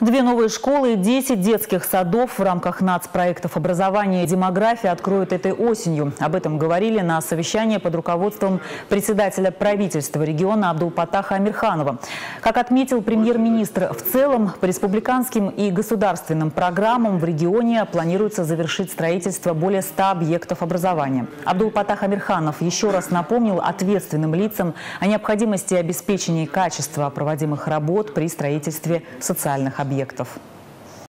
Две новые школы и 10 детских садов в рамках нацпроектов образования и демографии откроют этой осенью. Об этом говорили на совещании под руководством председателя правительства региона Абдулпатаха Амирханова. Как отметил премьер-министр, в целом по республиканским и государственным программам в регионе планируется завершить строительство более 100 объектов образования. Абдулпатах Амирханов еще раз напомнил ответственным лицам о необходимости обеспечения качества проводимых работ при строительстве социальных объектов объектов.